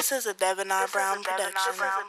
This is a Devonar Brown production.